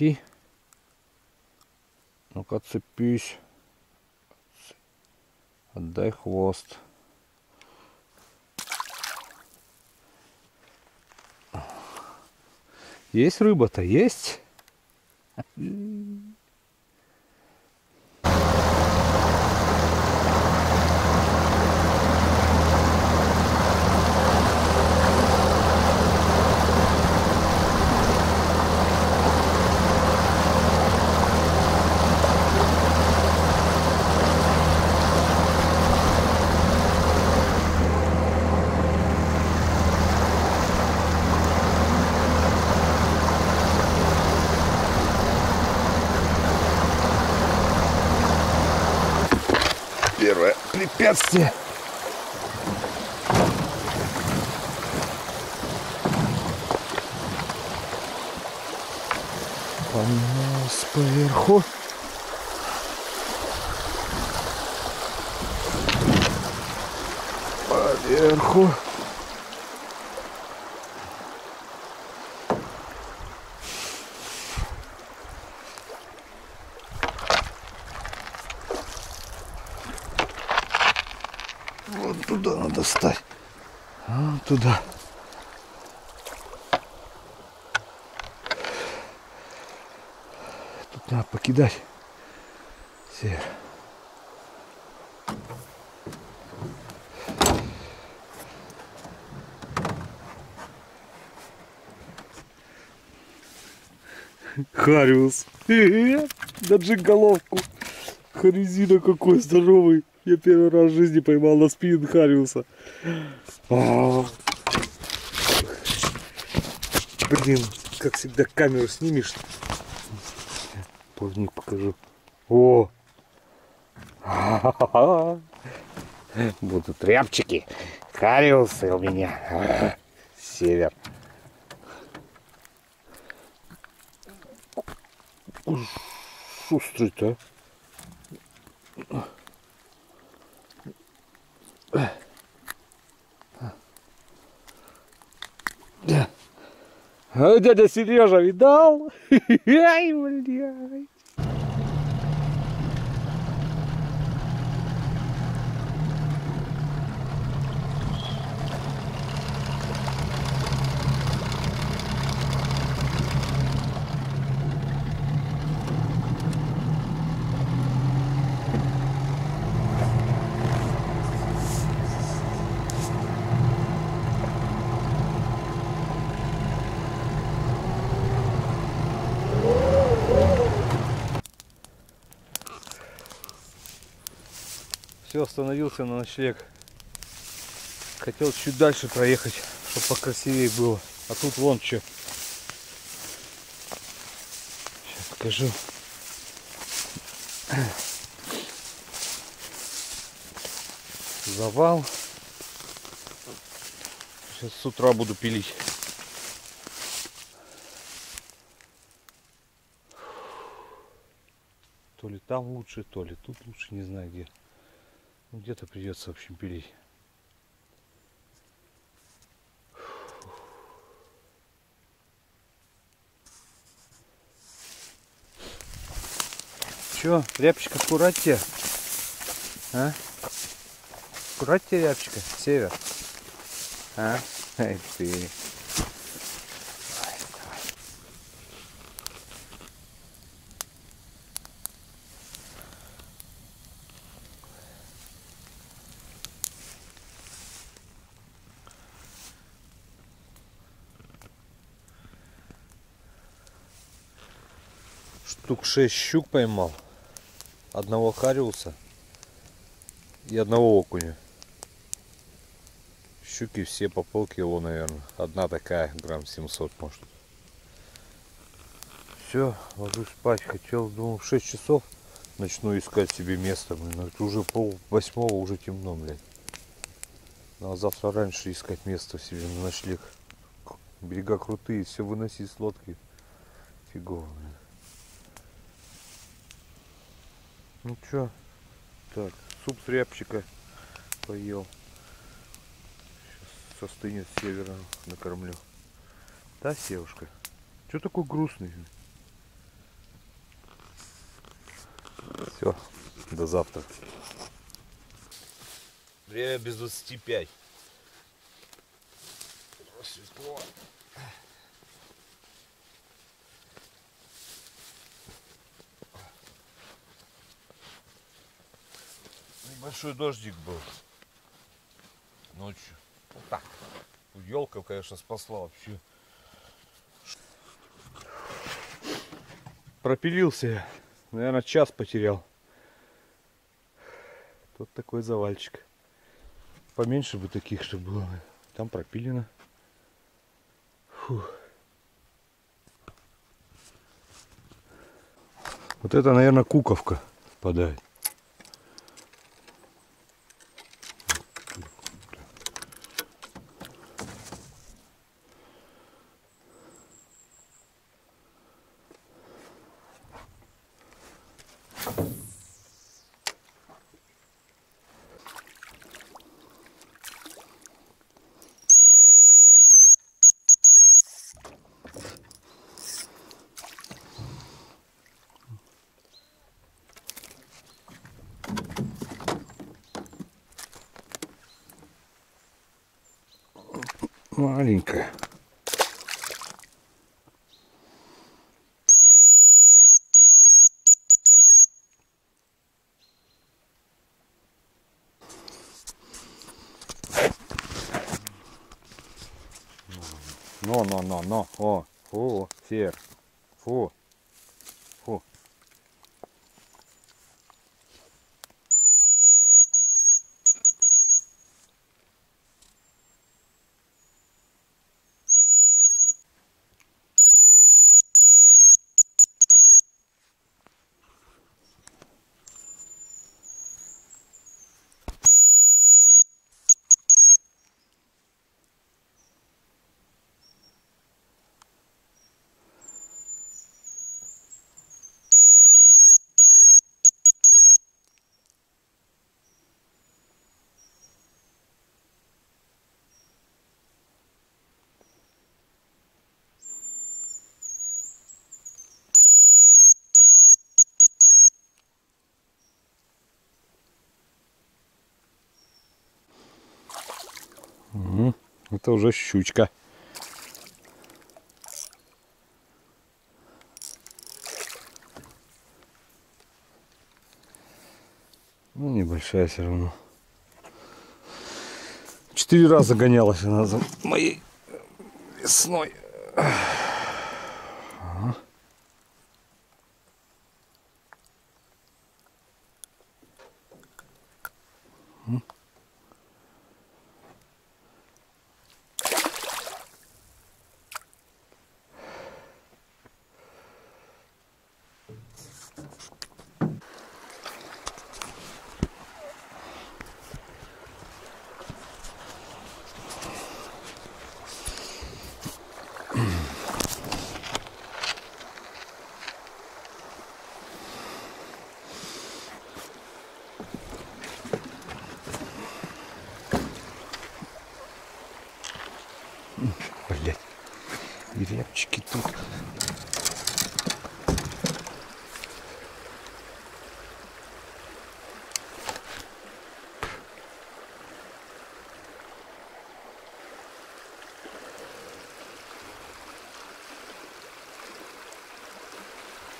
найти. Ну-ка, цепись. Отдай хвост. Есть рыба-то? Есть? Препятствие. Понос поверху. Поверху. Вот туда надо стать. Вот туда. Тут надо покидать. Север. Хариус. Даже головку. Харизина какой здоровый. Я первый раз в жизни поймал на спиннинг Хариуса. Блин, как всегда камеру снимешь. Плавник покажу. О! Будут рябчики. Хариусы у меня. Север. Шустрый-то, а? Дядя Сережа видал? Ай, блядь. Все, остановился на ночлег. Хотел чуть дальше проехать, чтобы покрасивее было. А тут вон что. Сейчас покажу. Завал. Сейчас с утра буду пилить. То ли там лучше, то ли тут лучше, не знаю где. Ну, где-то придется, в общем, пилить. Че, рябчик, аккуратнее. А? Аккуратнее, рябчика, север. А? Эй ты. Штук 6 щук поймал, одного хариуса и одного окуня. Щуки все по полкило, наверное. Одна такая, грамм 700 может. Все, ложусь спать. Хотел, думал, в 6 часов начну искать себе место. Блин, это уже пол восьмого, уже темно, блядь. Надо завтра раньше искать место себе на ночлег. Берега крутые, все выносить с лодки. Фигово, блин. Ну чё? Так, суп с рябчика поел. Сейчас состынет с севера, накормлю. Да, севушка? Чё такой грустный? Все, до завтра. Время без 25. Светло. Небольшой дождик был ночью. Вот так. Елка, конечно, спасла вообще. Пропилился я. Наверное, час потерял. Тут такой завальчик. Поменьше бы таких, чтобы было. Там пропилено. Фух. Вот это, наверное, куковка впадает. Маленькая. Но, но, но, но, о, фу, фу, фу. Это уже щучка. Ну, небольшая все равно. Четыре раза гонялась она за моей весной. И рябчики тут.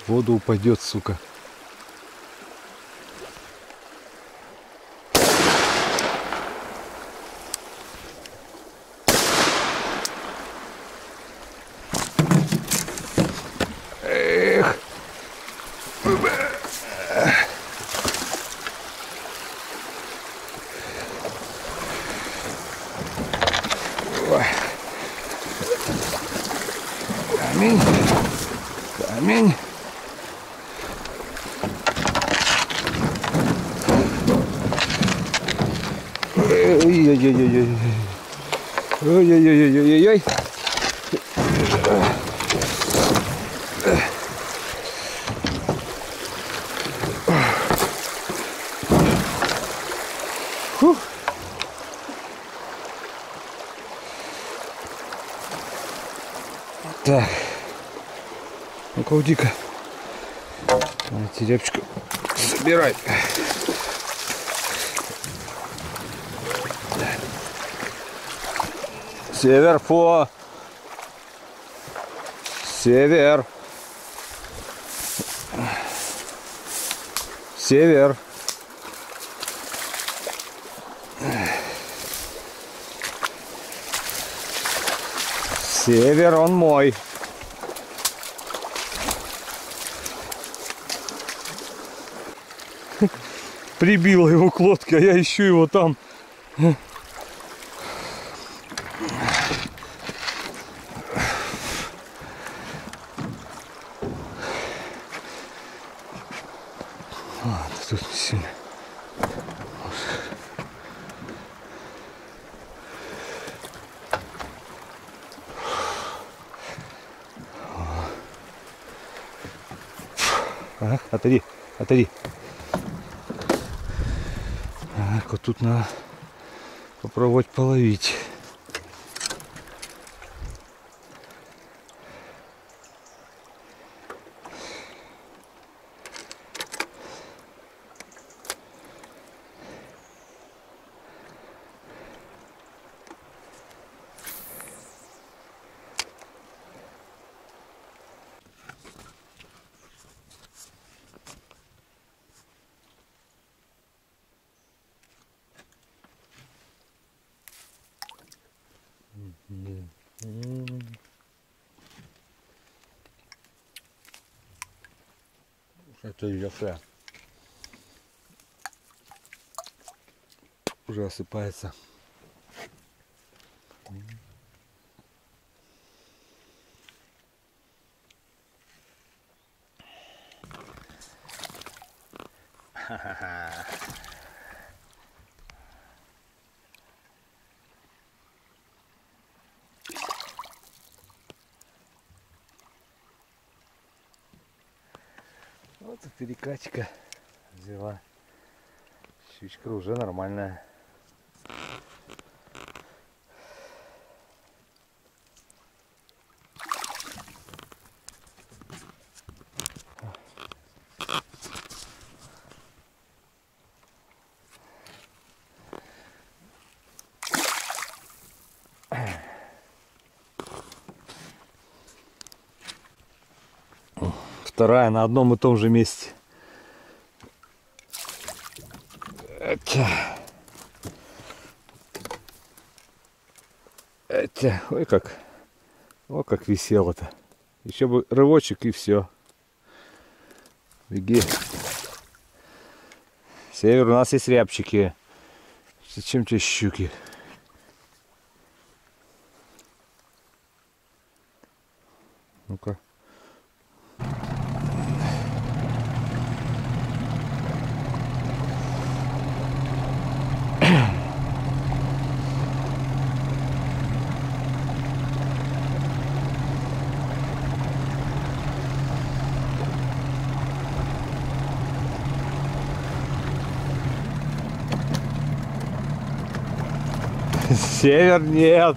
В воду упадет, сука. Ой-ой-ой-ой-ой-ой. Так. Ну-ка, уйди-ка. Эти репчика Север по. Север. Север. Север, он мой. Прибила его к лодке, а я ищу его там. Ладно, тут не сильно. Ага, отойди. Так, вот тут надо попробовать половить. Яфе. Уже осыпается. Вот и перекачка взяла. Щучка уже нормальная. Вторая на одном и том же месте. Это. Это. Ой, как. О, как висело-то. Еще бы рывочек и все. Беги. Север, у нас есть рябчики. Зачем тебе щуки? Ну-ка. Север нет.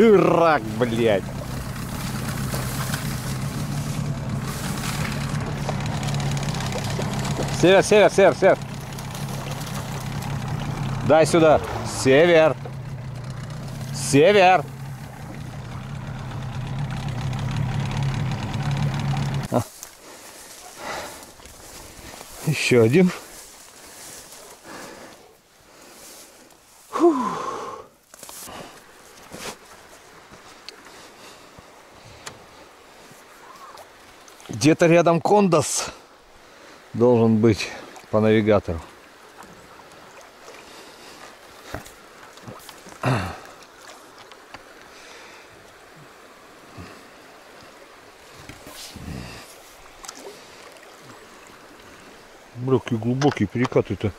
Дурак, блядь. Север, север, север, север. Дай сюда. Север. Север. Еще один. Где-то рядом кондас должен быть по навигатору. Бля, какие глубокие перекаты-то.